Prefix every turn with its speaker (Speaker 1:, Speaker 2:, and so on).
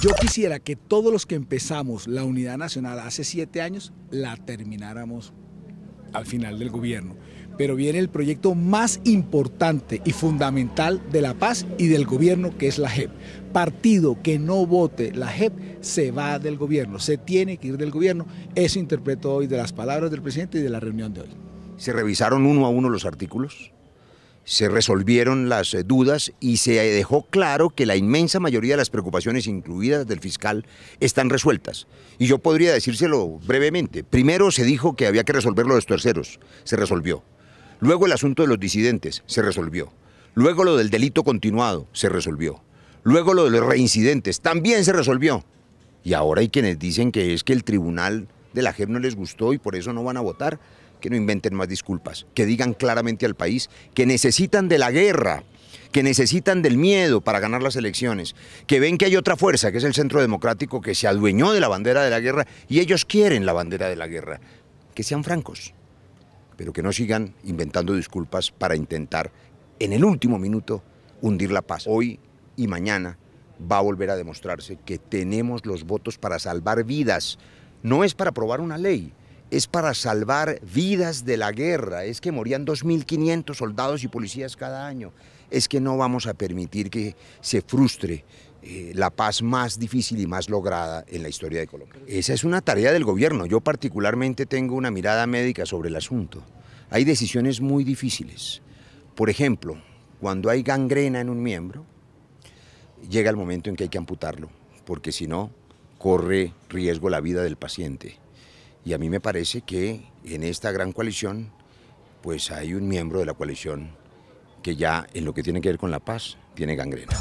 Speaker 1: Yo quisiera que todos los que empezamos la unidad nacional hace siete años la termináramos al final del gobierno. Pero viene el proyecto más importante y fundamental de la paz y del gobierno, que es la JEP. Partido que no vote la JEP se va del gobierno, se tiene que ir del gobierno. Eso interpreto hoy de las palabras del presidente y de la reunión de hoy.
Speaker 2: Se revisaron uno a uno los artículos se resolvieron las eh, dudas y se dejó claro que la inmensa mayoría de las preocupaciones incluidas del fiscal están resueltas. Y yo podría decírselo brevemente. Primero se dijo que había que resolver lo de los terceros, se resolvió. Luego el asunto de los disidentes, se resolvió. Luego lo del delito continuado, se resolvió. Luego lo de los reincidentes, también se resolvió. Y ahora hay quienes dicen que es que el tribunal de la JEP no les gustó y por eso no van a votar que no inventen más disculpas, que digan claramente al país que necesitan de la guerra, que necesitan del miedo para ganar las elecciones, que ven que hay otra fuerza, que es el Centro Democrático, que se adueñó de la bandera de la guerra y ellos quieren la bandera de la guerra. Que sean francos, pero que no sigan inventando disculpas para intentar en el último minuto hundir la paz. Hoy y mañana va a volver a demostrarse que tenemos los votos para salvar vidas. No es para aprobar una ley, es para salvar vidas de la guerra, es que morían 2.500 soldados y policías cada año, es que no vamos a permitir que se frustre eh, la paz más difícil y más lograda en la historia de Colombia. Esa es una tarea del gobierno, yo particularmente tengo una mirada médica sobre el asunto. Hay decisiones muy difíciles. Por ejemplo, cuando hay gangrena en un miembro, llega el momento en que hay que amputarlo, porque si no, corre riesgo la vida del paciente. Y a mí me parece que en esta gran coalición, pues hay un miembro de la coalición que ya en lo que tiene que ver con la paz tiene gangrena.